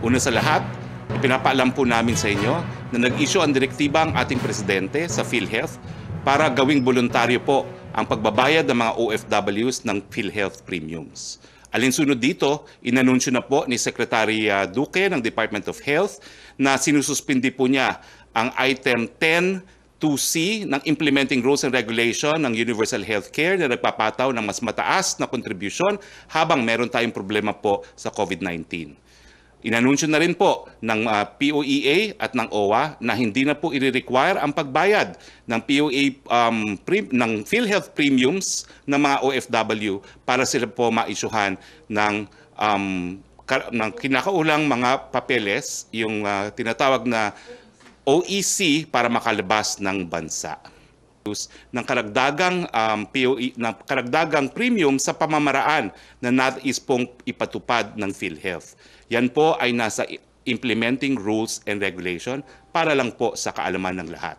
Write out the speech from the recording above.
Una sa lahat, ipinapaalam po namin sa inyo na nag-issue ang direktiba ang ating presidente sa PhilHealth para gawing voluntaryo po ang pagbabayad ng mga OFWs ng PhilHealth premiums. Alinsunod dito, inanunsyo na po ni Secretary uh, Duque ng Department of Health na sinususpindi po niya ang item 10 2C ng Implementing Rules and Regulation ng Universal Healthcare na nagpapataw ng mas mataas na kontribusyon habang meron tayong problema po sa COVID-19. Inanunsyo na rin po ng uh, POEA at ng OWA na hindi na po i-require ang pagbayad ng POA um, pre- ng PhilHealth premiums ng mga OFW para sila po maisyuhan ng um, ka- ng kinakaulang mga papeles, yung uh, tinatawag na OEC para makalabas ng bansa ng karagdagang um, POE ng karagdagang premium sa pamamaraan na nais pong ipatupad ng PhilHealth. Yan po ay nasa implementing rules and regulation para lang po sa kaalaman ng lahat.